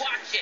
Watch it.